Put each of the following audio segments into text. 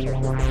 Thank you.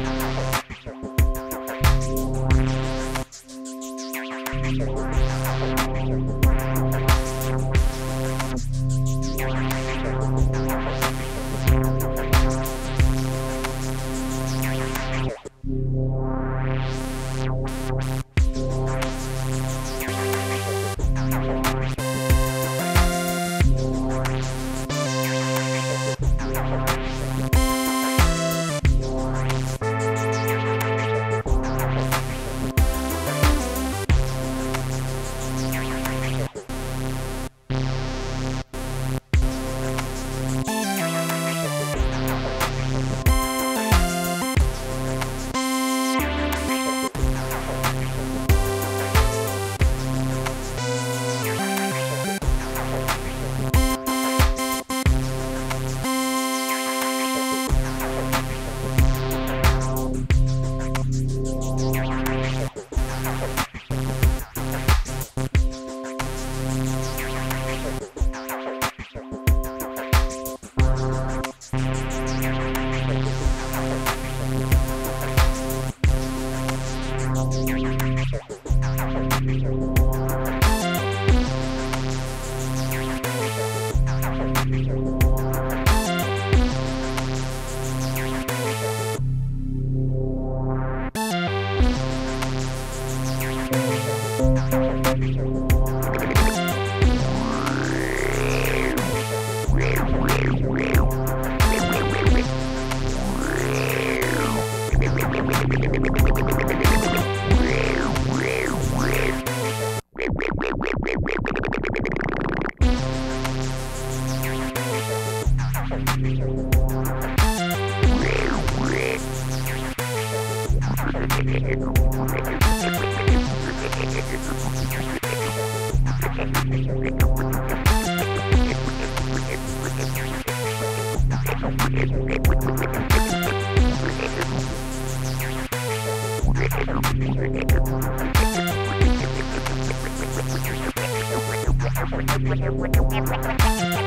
We'll Thank you.